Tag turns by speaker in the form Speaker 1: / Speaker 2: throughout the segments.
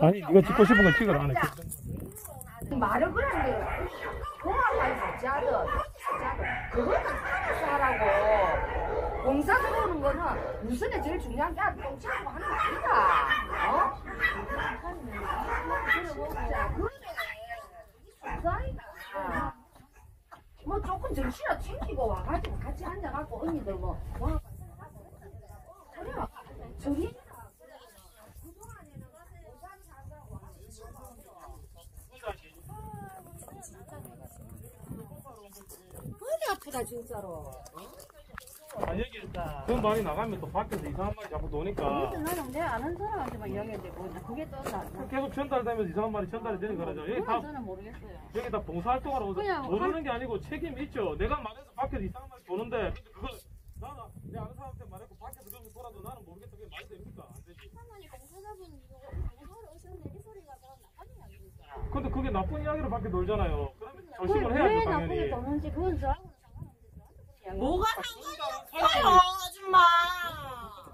Speaker 1: 아니 네가 찍고 싶은 거 찍어라 안 해.
Speaker 2: 말을 그러는데 공화국에서 자든 그거는 알아서 하라고. 공사 들어오는 거는 우선에 제일 중요한 게 똥치고 하는 거 아니다. 어? 뭐 조금 정신을 챙기고 와가지고 같이 앉아갖고 언니들 뭐 와, 그래 저기 아프다 진짜로
Speaker 1: 아 여기 그 말이 나가면 또 밖에서 이상한 말이 자꾸 노니까
Speaker 3: 나는 내 아는 사람한테만 이야기했는데 뭐 그게 또 나.
Speaker 1: 계속 전달되면서 이상한 말이 전달이 되는 거죠. 여기 다
Speaker 3: 그건 저는 모르겠어요.
Speaker 1: 여기 다 봉사활동하러 오서
Speaker 3: 그냥
Speaker 1: 모르는 게 아니고 책임이 있죠. 내가 말해서 밖에서 이상한 말이 도는데 근데 그걸 나는 내 아는 사람한테 말했고 밖에서 그렇게 돌아도 나는 모르겠다. 그게 말이 됩니까? 안 되지.
Speaker 4: 사모님 공사자분 이거 공사하러 오셨는데 이 소리가 더 나쁜 게 아닙니까?
Speaker 1: 근데 그게 나쁜 이야기로 밖에 놀잖아요. 그러면 조심을
Speaker 3: 왜
Speaker 1: 해야죠
Speaker 3: 나쁘게
Speaker 1: 당연히.
Speaker 3: 도는지 그건 저하고는
Speaker 5: 뭐가
Speaker 1: 전달
Speaker 5: 상관없어요, 아줌마.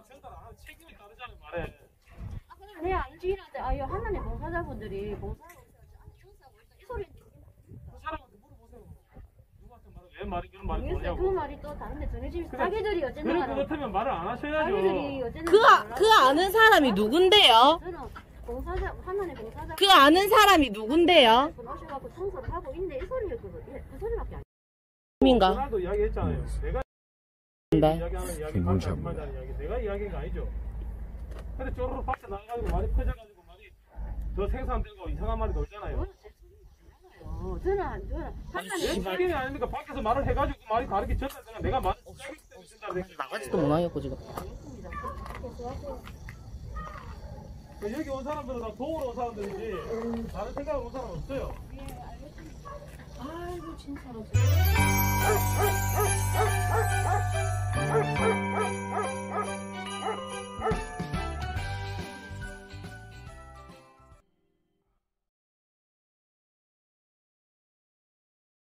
Speaker 1: 전달 안 하는 책임이 다르잖아요 말에.
Speaker 3: 내 아는 지인한테 아유 하나님 봉사자분들이 봉사하고. 이 소리
Speaker 1: 그 사람한테 물어보세요. 누구한테 말을 왜 말이 그런 말이
Speaker 3: 모르겠어요. 그. 말이 또 다른데 전해지면
Speaker 1: 그래.
Speaker 3: 자기들이 어쨌든
Speaker 1: 그럴 것 같으면 말을 안
Speaker 3: 자기들이
Speaker 1: 하셔야죠.
Speaker 3: 어쨌든
Speaker 5: 그, 아- 그 아는 사람이 누군데요?
Speaker 3: 봉사자 하나님 봉사자
Speaker 5: 그 아는 사람이 누군데요?
Speaker 3: 오셔갖고 청소를 하고 있는데 이 소리를 그거 그 소리밖에 안.
Speaker 5: 민가?
Speaker 1: 그날도 이야기했잖아요. 내가
Speaker 5: 네.
Speaker 1: 이야기하는 이야기, 안 맞는 이야기. 내가 이야기한 거 아니죠. 근데 쪼르르 밖에 나가가지고 말이 커져가지고 말이 더 생산되고 이상한 말이
Speaker 3: 돌잖아요. 저는 안- 저는 하나님
Speaker 1: 내 책임이 아닙니까? 밖에서 말을 해가지고 그 말이 다르게 전달되면 내가 말을 시작했기 때문에 전달된
Speaker 5: 나가지도 못하겠고, 지금.
Speaker 1: 그 여기 온 사람들은 다 도우러 온 사람들이지 다른 생각으로 온 사람 없어요.
Speaker 3: 아이고 진짜로.